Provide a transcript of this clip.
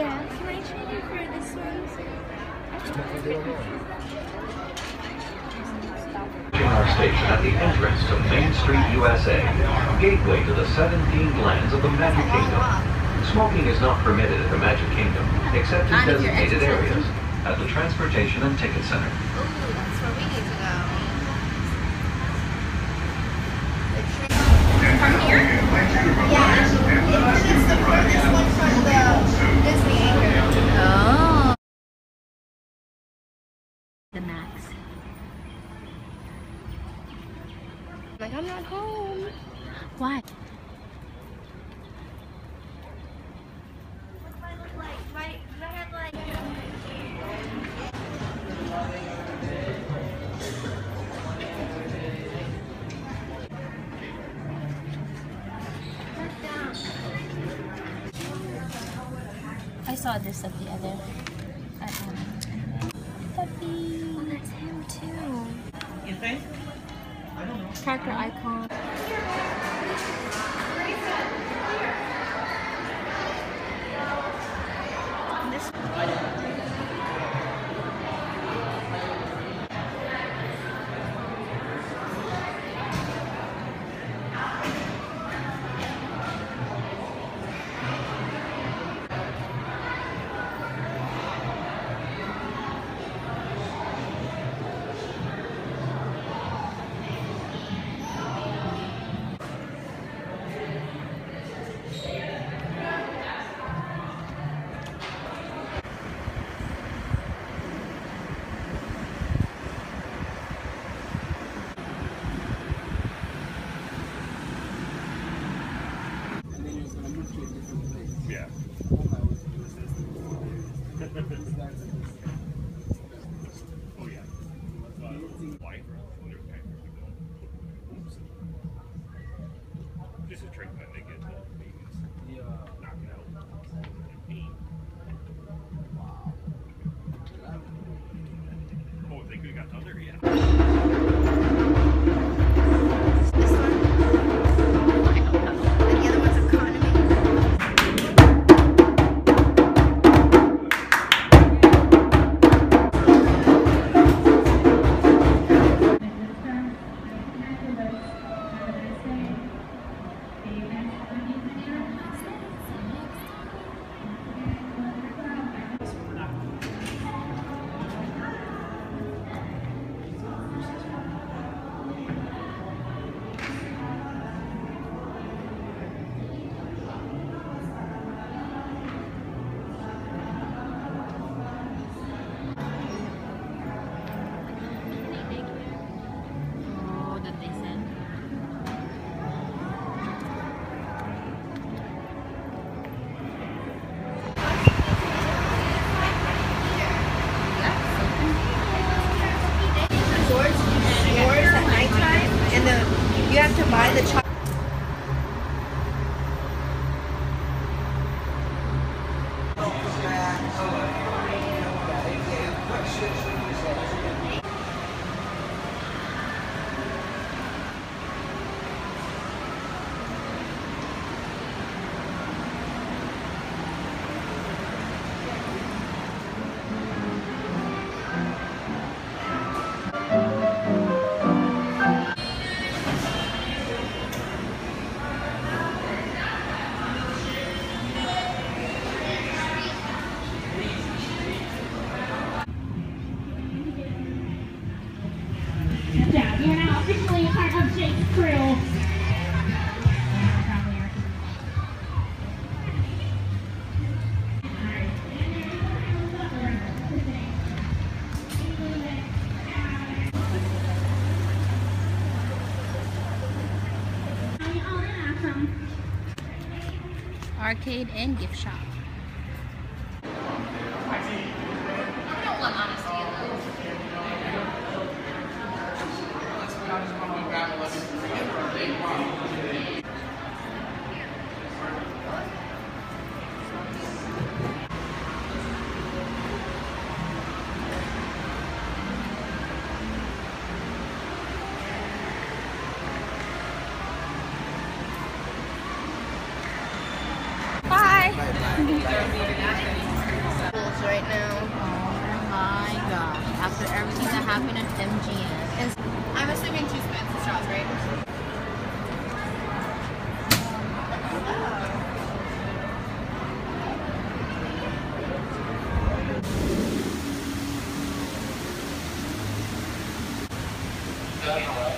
Yeah. Our station at the entrance to Main Street, USA, gateway to the 17 lands of the Magic Kingdom. Smoking is not permitted at the Magic Kingdom, except in designated areas, at the Transportation and Ticket Center. Ooh, that's where we need to go. From here? Yeah, it's the furthest one from the... not home. I saw this at the other. Parker icon. Could have got Thunder, yeah. Buy the chocolate. Arcade and gift shop. Right now. Oh my gosh. After everything that happened at MGM. It's I'm assuming two Spencer straws, right? Daniel